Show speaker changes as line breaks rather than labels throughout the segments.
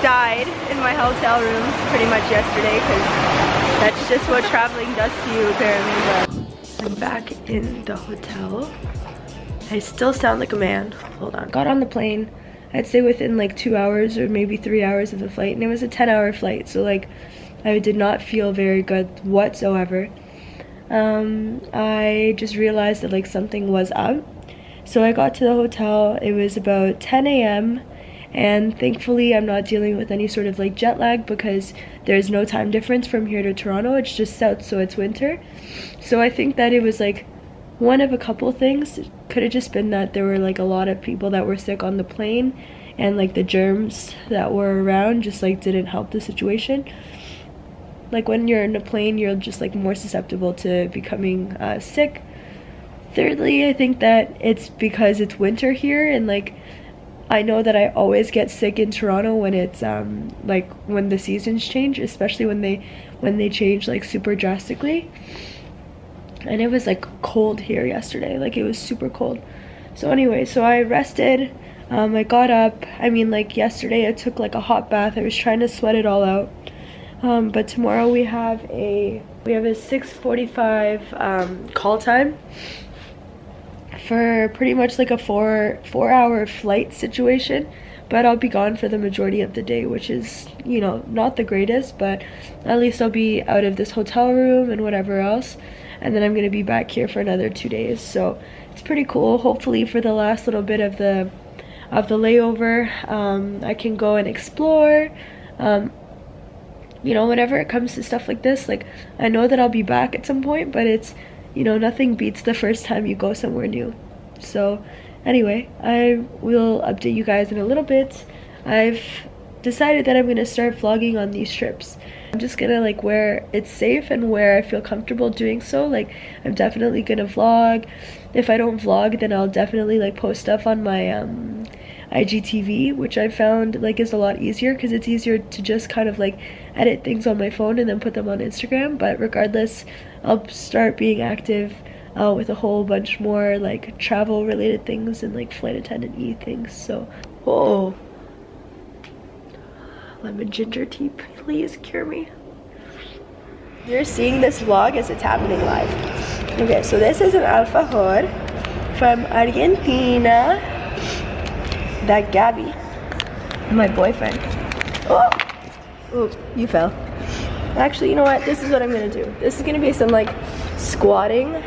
cried in my hotel room pretty much yesterday because that's just what traveling does to you apparently. But I'm back in the hotel. I still sound like a man. Hold on. Got on the plane. I'd say within like two hours or maybe three hours of the flight. And it was a 10 hour flight. So like I did not feel very good whatsoever. Um, I just realized that like something was up. So I got to the hotel. It was about 10 a.m. And thankfully I'm not dealing with any sort of like jet lag because there's no time difference from here to Toronto. It's just south so it's winter. So I think that it was like one of a couple things. Could have just been that there were like a lot of people that were sick on the plane and like the germs that were around just like didn't help the situation. Like when you're in a plane, you're just like more susceptible to becoming uh, sick. Thirdly, I think that it's because it's winter here and like I know that I always get sick in Toronto when it's um like when the seasons change, especially when they when they change like super drastically. And it was like cold here yesterday like it was super cold. So anyway so i rested um, i got up. I mean like yesterday i took like a hot bath. I was trying to sweat it all out. Um, but tomorrow we have a we have a 6:45 um, call time for pretty much like a four four hour flight situation but I'll be gone for the majority of the day which is you know not the greatest but at least I'll be out of this hotel room and whatever else and then I'm gonna be back here for another two days. So it's pretty cool. Hopefully for the last little bit of the of the layover um, I can go and explore um, you know whenever it comes to stuff like this like I know that I'll be back at some point but it's you know nothing beats the first time you go somewhere new. So anyway I will update you guys in a little bit. I've decided that I'm gonna start vlogging on these trips. I'm just gonna like where it's safe and where I feel comfortable doing so. Like I'm definitely gonna vlog. If I don't vlog then I'll definitely like post stuff on my um IGTV which I found like is a lot easier because it's easier to just kind of like edit things on my phone and then put them on Instagram. But regardless I'll start being active uh, with a whole bunch more like travel related things and like flight attendant e things. So oh. Lemon ginger tea please cure me. You're seeing this vlog as it's happening live. Okay so this is an alfajor from argentina that gabby my boyfriend. Oh! Ooh, you fell. Actually you know what? This is what i'm gonna do. This is gonna be some like squatting.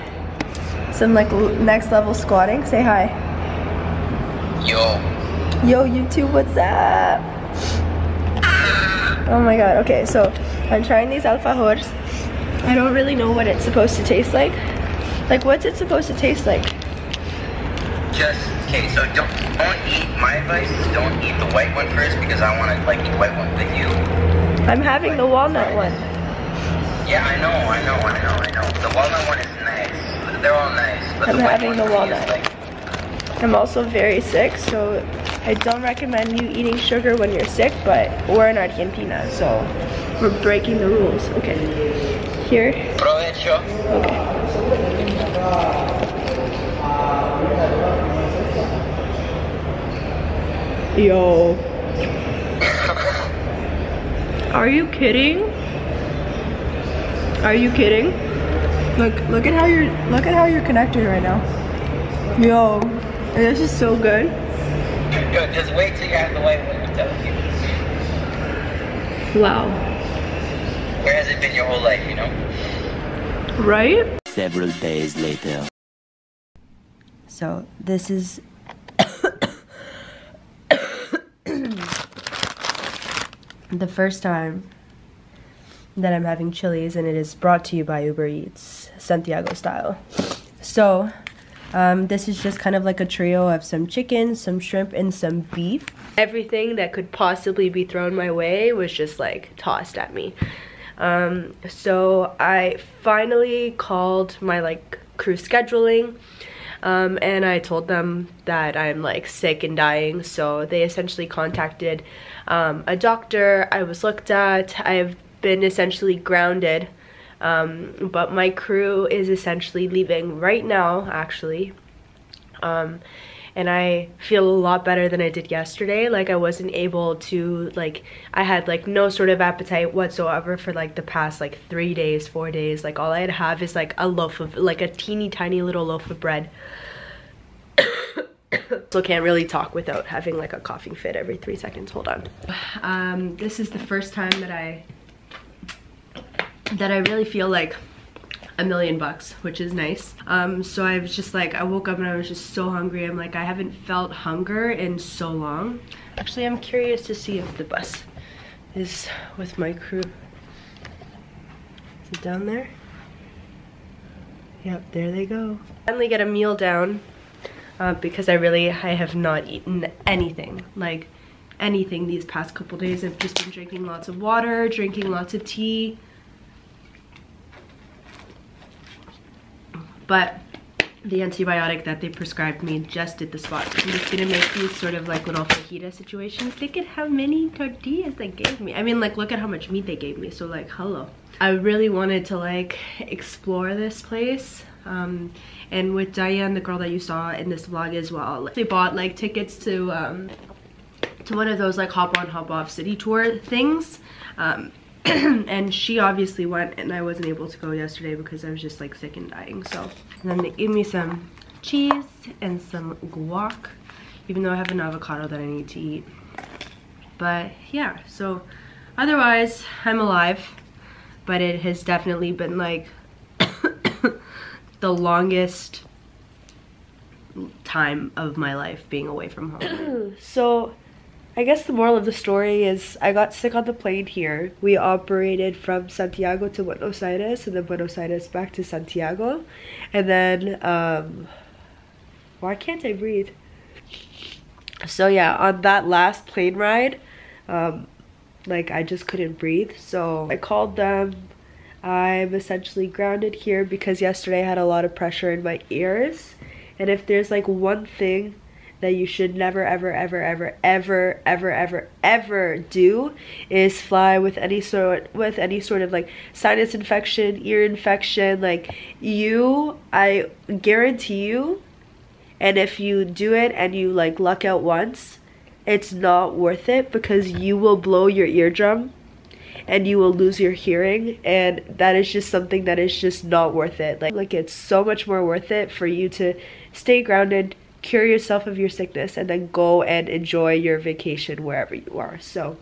Some like next level squatting. Say hi.
Yo.
Yo youtube what's up? Oh my god, okay, so I'm trying these alfajores. I don't really know what it's supposed to taste like. Like, what's it supposed to taste like?
Just, okay, so don't, don't eat, my advice is don't eat the white one first because I want to, like, eat the white one with you.
I'm having the walnut one.
Yeah, I know, I know, I know, I know. The walnut one is nice. They're all nice. But
I'm
the white
having
one
the walnut.
Like,
I'm also very sick, so I don't recommend you eating sugar when you're sick, but we're in Argentina, so we're breaking the rules. Okay. Here.
provecho.
Okay. Yo. Are you kidding? Are you kidding? Look, look at how you're look at how you're connected right now. Yo, this is so good.
Yo, just wait till you have the white one, I'm telling you.
Wow.
Where has it been your whole life, you know?
Right?
Several days later.
So this is the first time that I'm having chilies, and it is brought to you by Uber Eats, Santiago style. So um, this is just kind of like a trio of some chicken, some shrimp, and some beef. Everything that could possibly be thrown my way was just like tossed at me. Um, so I finally called my like crew scheduling um, and I told them that I'm like sick and dying. So they essentially contacted um, a doctor. I was looked at. I've been essentially grounded. Um, but my crew is essentially leaving right now, actually. And I feel a lot better than I did yesterday. Like I wasn't able to like I had like no sort of appetite whatsoever for like the past like three days, four days. Like all I'd have is like a loaf of like a teeny tiny little loaf of bread. so can't really talk without having like a coughing fit every three seconds. Hold on. Um, this is the first time that I that I really feel like a million bucks, which is nice. Um, so I was just like, I woke up and I was just so hungry. I'm like, I haven't felt hunger in so long. Actually, I'm curious to see if the bus is with my crew. Is it down there? Yep, there they go. Finally get a meal down uh, because I really, I have not eaten anything. Like, anything these past couple days. I've just been drinking lots of water, drinking lots of tea, but the antibiotic that they prescribed me just did the spot. I'm just gonna make these sort of like little fajita situations. Look at how many tortillas they gave me. I mean, like, look at how much meat they gave me. So like, hello. I really wanted to like explore this place. Um, and with Diane, the girl that you saw in this vlog as well, they bought like tickets to um, to one of those like hop on hop off city tour things. Um, and she obviously went and I wasn't able to go yesterday because I was just like sick and dying. So and then they gave me some cheese and some guac, even though I have an avocado that I need to eat. But yeah, so otherwise I'm alive, but it has definitely been like the longest time of my life being away from home. so I guess the moral of the story is I got sick on the plane here. We operated from Santiago to Buenos Aires and then Buenos Aires back to Santiago. And then, um, why can't I breathe? So yeah, on that last plane ride, um, like I just couldn't breathe. So I called them. I'm essentially grounded here because yesterday I had a lot of pressure in my ears. And if there's like one thing that you should never ever ever ever ever ever ever ever do is fly with any sort with any sort of like sinus infection ear infection like you i guarantee you and if you do it and you like luck out once it's not worth it because you will blow your eardrum and you will lose your hearing and that is just something that is just not worth it. Like like it's so much more worth it for you to stay grounded cure yourself of your sickness and then go and enjoy your vacation wherever you are. So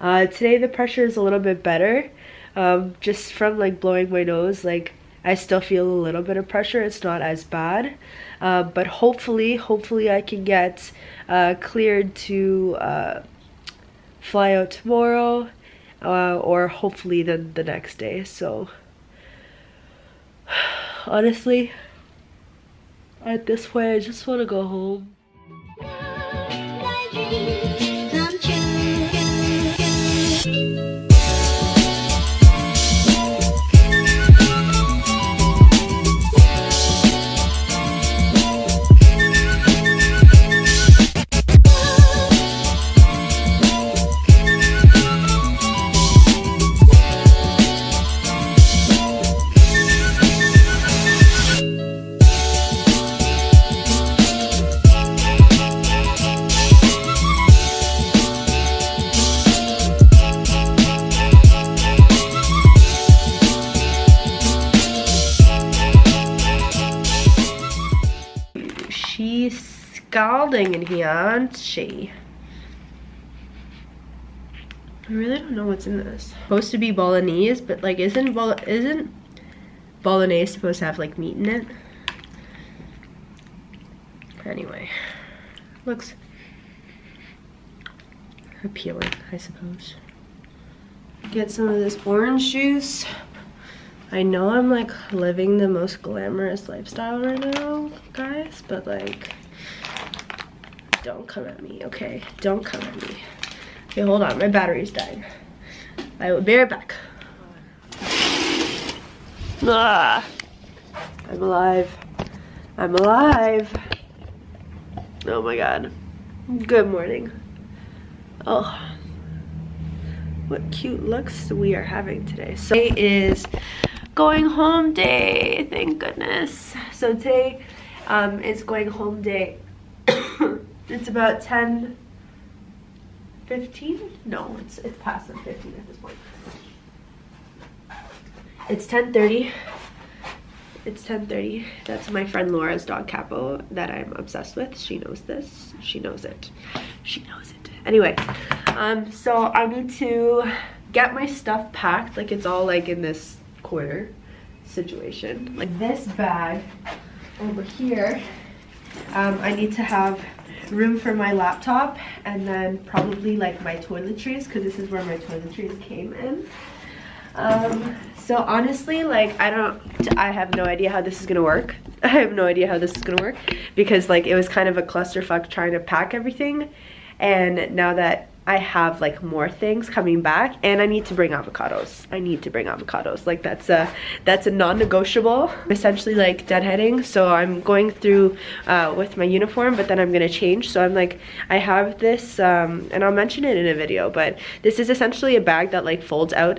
uh, today the pressure is a little bit better. Um, just from like blowing my nose, like I still feel a little bit of pressure. It's not as bad. Uh, but hopefully, hopefully I can get uh, cleared to uh, fly out tomorrow uh, or hopefully then the next day. So honestly, at this point, I just want to go home. Scalding in here, aren't she? I really don't know what's in this. Supposed to be bolognese, but like isn't bol isn't bolognese supposed to have like meat in it? Anyway, looks appealing, I suppose. Get some of this orange juice. I know I'm like living the most glamorous lifestyle right now, guys, but like don't come at me, okay? Don't come at me. Okay, hold on, my battery's dying. I will be right back. Ah, I'm alive. I'm alive. Oh my god. Good morning. Oh, what cute looks we are having today. So today is going home day, thank goodness. So today Um, it's going home day. It's about 10, 15? No, it's, it's past 10, 15 at this point. It's 10.30. It's 10.30. That's my friend Laura's dog capo that I'm obsessed with. She knows this. She knows it. She knows it. Anyway, um, so I need to get my stuff packed. Like it's all like in this corner situation. Like this bag over here, um, I need to have room for my laptop and then probably like my toiletries because this is where my toiletries came in. Um, so honestly, like I don't, I have no idea how this is gonna work. I have no idea how this is gonna work because like it was kind of a clusterfuck trying to pack everything. And now that I have like more things coming back and I need to bring avocados. I need to bring avocados. Like that's a that's a non-negotiable. Essentially like deadheading. So I'm going through uh, with my uniform but then I'm gonna change. So I'm like I have this um, and I'll mention it in a video but this is essentially a bag that like folds out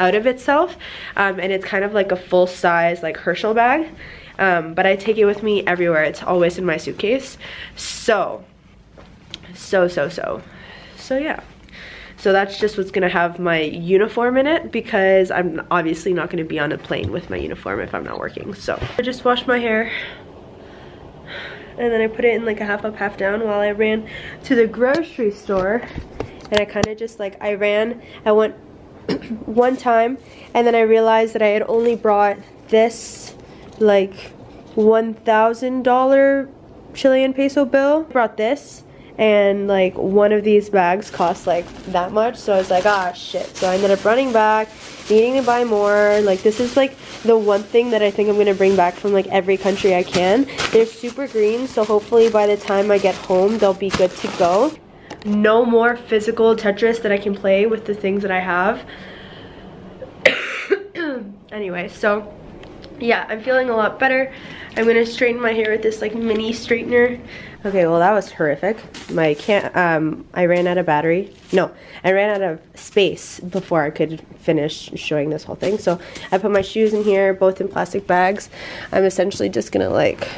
out of itself um, and it's kind of like a full size like Herschel bag. Um, but I take it with me everywhere. It's always in my suitcase. So, so, so, so so yeah so that's just what's gonna have my uniform in it because I'm obviously not gonna be on a plane with my uniform if I'm not working. So I just washed my hair and then I put it in like a half up, half down while I ran to the grocery store and I kind of just like, I ran, I went one time and then I realized that I had only brought this like $1,000 Chilean peso bill. I brought this and like one of these bags cost like that much. So I was like ah shit. So I ended up running back needing to buy more. Like this is like the one thing that I think I'm gonna bring back from like every country I can. They're super green so hopefully by the time I get home they'll be good to go. No more physical Tetris that I can play with the things that I have. Anyway so yeah I'm feeling a lot better. I'm gonna straighten my hair with this like mini straightener Okay, well that was horrific. My can't, um, I ran out of battery. No, I ran out of space before I could finish showing this whole thing. So I put my shoes in here, both in plastic bags. I'm essentially just gonna like,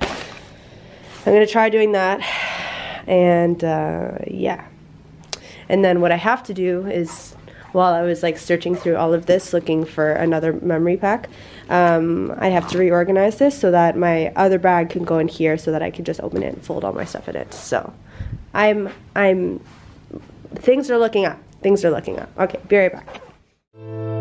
I'm gonna try doing that. And uh, yeah. And then what I have to do is while I was like searching through all of this looking for another memory pack. Um, I have to reorganize this so that my other bag can go in here so that I can just open it and fold all my stuff in it. So I'm, I'm, things are looking up. Things are looking up. Okay, be right back.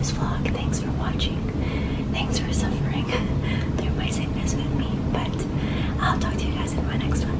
this vlog. Thanks for watching. Thanks for suffering through my sickness with me. But I'll talk to you guys in my next one.